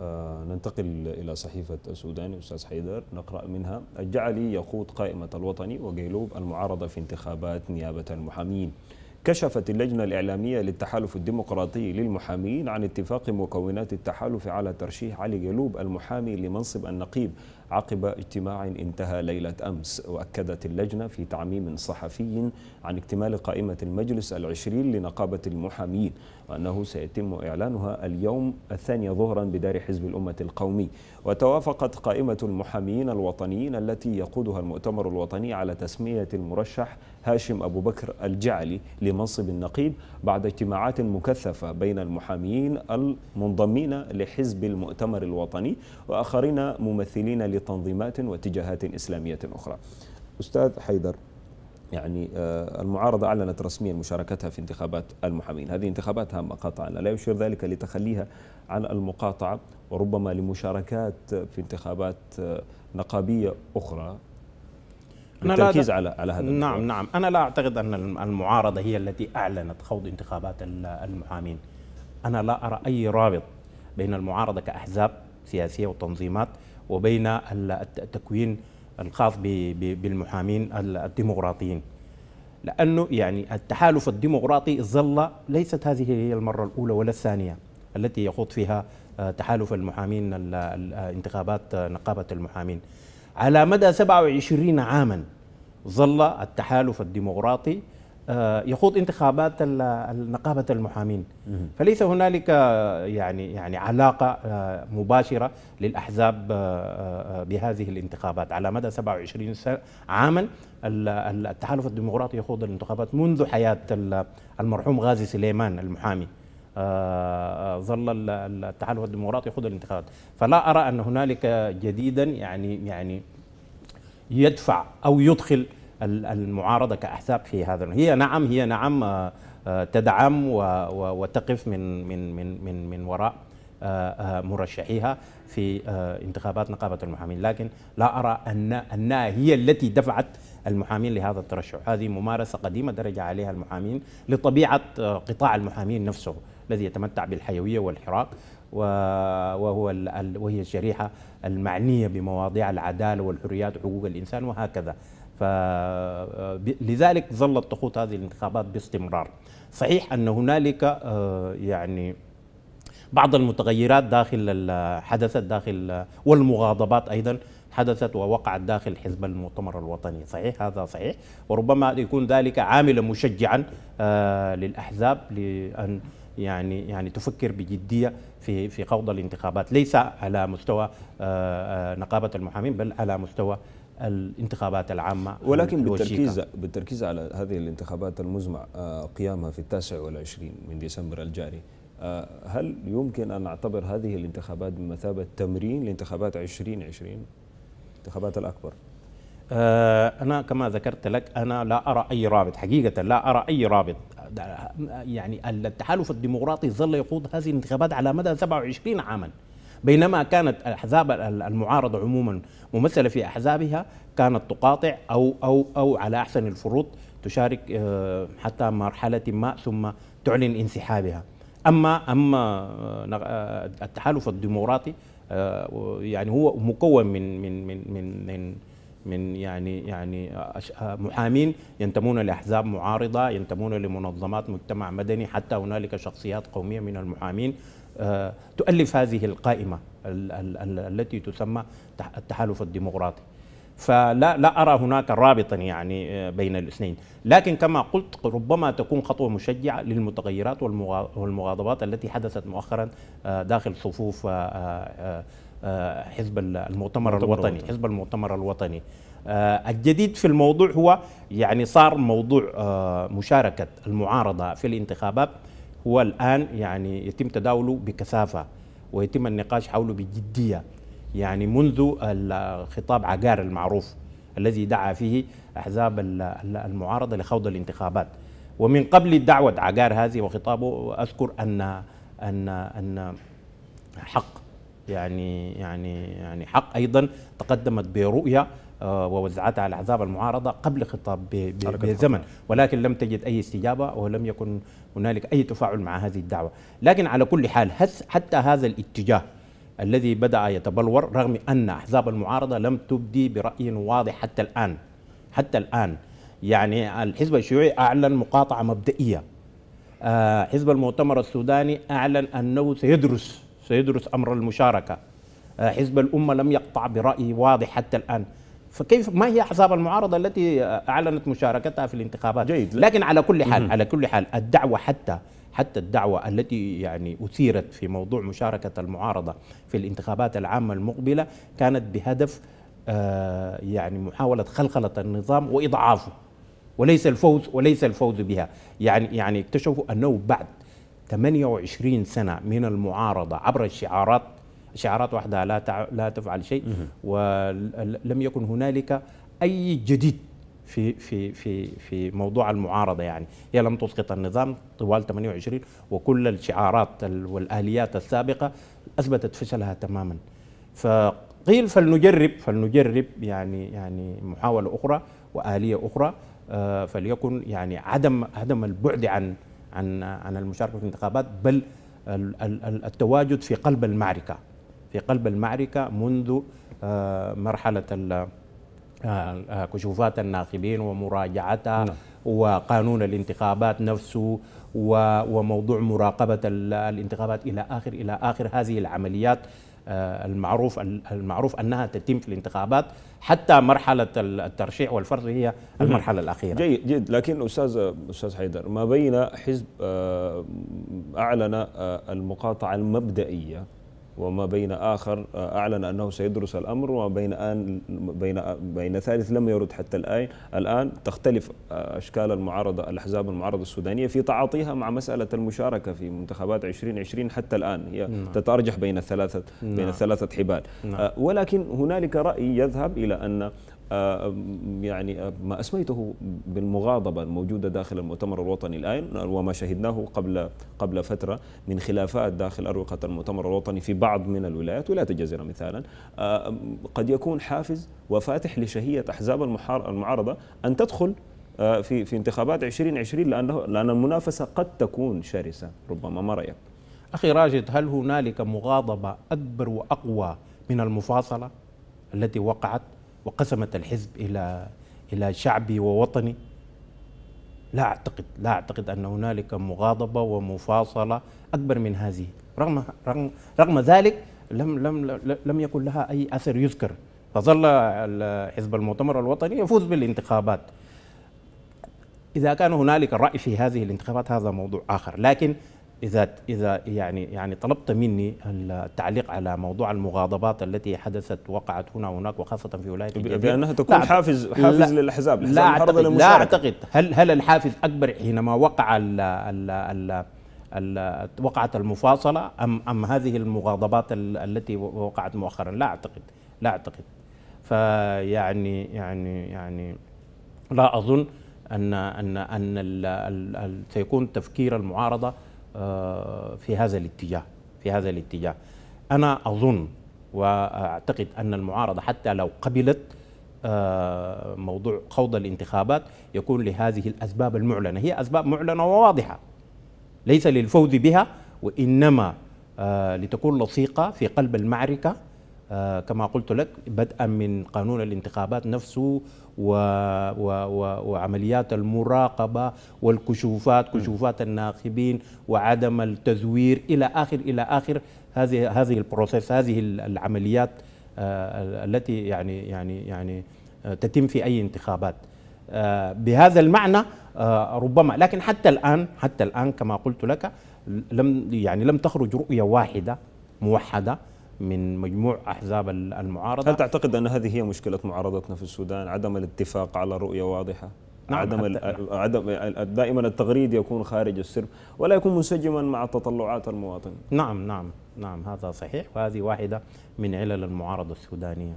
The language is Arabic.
آه ننتقل إلى صحيفة السوداني أستاذ حيدر نقرأ منها. الجعلي يقود قائمة الوطني وقيلوب المعارضة في انتخابات نيابة المحامين. كشفت اللجنة الإعلامية للتحالف الديمقراطي للمحامين عن اتفاق مكونات التحالف على ترشيح علي قلوب المحامي لمنصب النقيب عقب اجتماع انتهى ليلة أمس. وأكدت اللجنة في تعميم صحفي عن اكتمال قائمة المجلس العشرين لنقابة المحامين وأنه سيتم إعلانها اليوم الثاني ظهرا بدار حزب الأمة القومي. وتوافقت قائمة المحامين الوطنيين التي يقودها المؤتمر الوطني على تسمية المرشح هاشم أبو بكر الجعلي لمنصب النقيب بعد اجتماعات مكثفة بين المحامين المنضمين لحزب المؤتمر الوطني وآخرين ممثلين لتنظيمات واتجاهات إسلامية أخرى. أستاذ حيدر يعني المعارضة أعلنت رسميا مشاركتها في انتخابات المحامين. هذه انتخابات هامة قطعا. لا يشير ذلك لتخليها عن المقاطعة وربما لمشاركات في انتخابات نقابية أخرى. التركيز على على هذا نعم الموضوع. نعم. أنا لا أعتقد أن المعارضة هي التي أعلنت خوض انتخابات المحامين. أنا لا أرى أي رابط بين المعارضة كأحزاب سياسية وتنظيمات وبين التكوين الخاص بالمحامين الديمقراطيين. لأنه يعني التحالف الديمقراطي ظل ليست هذه هي المرة الأولى ولا الثانية التي يخوض فيها تحالف المحامين انتخابات نقابة المحامين. على مدى 27 عاما ظل التحالف الديمقراطي يخوض انتخابات نقابة المحامين. فليس هنالك يعني يعني علاقة مباشرة للأحزاب بهذه الانتخابات. على مدى 27 عاما التحالف الديمقراطي يخوض الانتخابات منذ حياة المرحوم غازي سليمان المحامي. ظل التحالف الديمقراطي يخوض الانتخابات فلا أرى أن هنالك جديدا يعني يعني يدفع أو يدخل المعارضة كأحزاب في هذا هي نعم هي نعم تدعم وتقف من من من من من وراء مرشحيها في انتخابات نقابة المحامين. لكن لا أرى ان أنها هي التي دفعت المحامين لهذا الترشح. هذه ممارسة قديمة درج عليها المحامين لطبيعة قطاع المحامين نفسه. الذي يتمتع بالحيوية والحراك وهو وهي الشريحة المعنية بمواضيع العدالة والحريات وحقوق الإنسان وهكذا. فلذلك ظلت تخوض هذه الانتخابات باستمرار. صحيح أن هنالك يعني بعض المتغيرات داخل حدثت داخل والمغاضبات أيضا حدثت ووقعت داخل حزب المؤتمر الوطني. صحيح؟ هذا صحيح. وربما يكون ذلك عاملا مشجعا للأحزاب لأن يعني يعني تفكر بجدية في في خوض الانتخابات. ليس على مستوى نقابة المحامين بل على مستوى الانتخابات العامة. ولكن بالتركيز بالتركيز على هذه الانتخابات المزمع قيامها في التاسع والعشرين من ديسمبر الجاري. هل يمكن أن نعتبر هذه الانتخابات بمثابة تمرين لانتخابات 2020 الانتخابات الأكبر؟ أنا كما ذكرت لك أنا لا أرى أي رابط حقيقة لا أرى أي رابط يعني التحالف الديمقراطي ظل يخوض هذه الانتخابات على مدى 27 عاما. بينما كانت أحزاب المعارضه عموما ممثلة في أحزابها كانت تقاطع أو أو أو على أحسن الفروض تشارك حتى مرحلة ما ثم تعلن انسحابها. اما أما التحالف الديمقراطي يعني هو مكون من من من من, من من يعني يعني محامين ينتمون لأحزاب معارضة ينتمون لمنظمات مجتمع مدني حتى هنالك شخصيات قومية من المحامين. تؤلف هذه القائمة التي تسمى التحالف الديمقراطي. فلا لا أرى هناك رابطا يعني بين الاثنين. لكن كما قلت ربما تكون خطوة مشجعة للمتغيرات والمغاضبات التي حدثت مؤخرا داخل صفوف حزب المؤتمر الوطني حزب المؤتمر الوطني. الجديد في الموضوع هو يعني صار موضوع مشاركة المعارضة في الانتخابات. هو الآن يعني يتم تداوله بكثافة ويتم النقاش حوله بجدية. يعني منذ خطاب عقار المعروف الذي دعا فيه أحزاب المعارضة لخوض الانتخابات. ومن قبل دعوة عقار هذه وخطابه أذكر أن أن أن حق يعني يعني يعني حق أيضا تقدمت برؤية ووزعتها على أحزاب المعارضة قبل خطاب بزمن. ولكن لم تجد أي استجابة ولم يكن هنالك أي تفاعل مع هذه الدعوة، لكن على كل حال حتى هذا الاتجاه الذي بدأ يتبلور رغم أن أحزاب المعارضة لم تبدي برأي واضح حتى الآن حتى الآن. يعني الحزب الشيوعي أعلن مقاطعة مبدئية. آه، حزب المؤتمر السوداني أعلن أنه سيدرس سيدرس أمر المشاركة. آه، حزب الأمة لم يقطع برأي واضح حتى الآن. فكيف ما هي أحزاب المعارضة التي أعلنت مشاركتها في الانتخابات؟ جيد. لكن على كل حال على كل حال الدعوة حتى حتى الدعوة التي يعني أثيرت في موضوع مشاركة المعارضة في الانتخابات العامة المقبلة كانت بهدف آه يعني محاولة خلخلة النظام وإضعافه وليس الفوز وليس الفوز بها. يعني يعني اكتشفوا أنه بعد 28 سنة من المعارضة عبر الشعارات شعارات وحدها لا. لا تفعل شيء. ولم يكن هنالك أي جديد في في في في موضوع المعارضة يعني. هي لم تسقط النظام طوال 28 وكل الشعارات والآليات السابقة أثبتت فشلها تماما. فقيل فلنجرب فلنجرب يعني يعني محاولة أخرى وآلية أخرى آه، فليكن يعني عدم عدم البعد عن عن عن المشاركة في الانتخابات بل التواجد في قلب المعركة في قلب المعركة منذ آه، مرحلة آه، آه، كشوفات الناخبين ومراجعتها نعم. وقانون الانتخابات نفسه وموضوع مراقبة الانتخابات إلى آخر إلى آخر هذه العمليات المعروف المعروف أنها تتم في الانتخابات حتى مرحلة الترشيح والفرض هي المرحلة الأخيرة. جيد جيد لكن أستاذ أستاذ حيدر ما بين حزب أعلن المقاطعة المبدئية وما بين آخر آه، أعلن أنه سيدرس الأمر وما بين آن بين بين ثالث لم يرد حتى الآن الآن تختلف آه، أشكال المعارضة الأحزاب المعارضة السودانية في تعاطيها مع مسألة المشاركة في منتخبات 2020 حتى الآن هي نعم. تتأرجح بين الثلاثة بين نعم. الثلاثة حبال نعم. آه، ولكن هنالك رأي يذهب إلى أن يعني آه، ما أسميته بالمغاضبة الموجودة داخل المؤتمر الوطني الآن وما شهدناه قبل قبل فترة من خلافات داخل أروقة المؤتمر الوطني في بعض من الولايات ولايه الجزيره مثالا. آه، قد يكون حافز وفاتح لشهية أحزاب المعارضة أن تدخل في في انتخابات 2020 لأنه لأن المنافسة قد تكون شرسة ربما. ما رأيك؟ أخي راشد هل هنالك مغاضبة أكبر وأقوى من المفاصلة التي وقعت؟ وقسمت الحزب إلى إلى شعبي ووطني. لا أعتقد لا أعتقد أن هنالك مغاضبة ومفاصلة أكبر من هذه. رغم رغم رغم ذلك لم لم لم يكن لها أي أثر يذكر. فظل حزب المؤتمر الوطني يفوز بالانتخابات. إذا كان هنالك رأي في هذه الانتخابات هذا موضوع آخر. لكن إذا إذا يعني يعني طلبت مني التعليق على موضوع المغاضبات التي حدثت وقعت هنا وهناك وخاصة في ولاية الجزيرة. بانها تكون حافز حافز لا للاحزاب لا اعتقد لا أعتقد هل هل الحافز أكبر حينما وقع ال ال ال ال وقعت المفاصلة أم أم هذه المغاضبات التي وقعت مؤخرا؟ لا أعتقد لا أعتقد. فيعني يعني يعني لا أظن أن أن أن سيكون تفكير المعارضة في هذا الاتجاه في هذا الاتجاه. أنا أظن وأعتقد أن المعارضة حتى لو قبلت آه، موضوع خوض الانتخابات يكون لهذه الأسباب المعلنة. هي أسباب معلنة وواضحة ليس للفوز بها وإنما آه، لتكون لصيقة في قلب المعركة آه، كما قلت لك بدءا من قانون الانتخابات نفسه و و و وعمليات المراقبة والكشوفات كشوفات الناخبين وعدم التزوير إلى آخر إلى آخر هذه هذه البروسيس هذه العمليات آه، التي يعني يعني يعني آه، تتم في أي انتخابات. بهذا المعنى ربما لكن حتى الآن حتى الآن كما قلت لك لم يعني لم تخرج رؤية واحدة موحدة من مجموع أحزاب المعارضة. هل تعتقد أن هذه هي مشكلة معارضتنا في السودان؟ عدم الاتفاق على رؤية واضحة؟ نعم عدم عدم دائما التغريد يكون خارج السرب ولا يكون منسجما مع تطلعات المواطن نعم نعم نعم هذا صحيح. وهذه واحدة من علل المعارضة السودانية.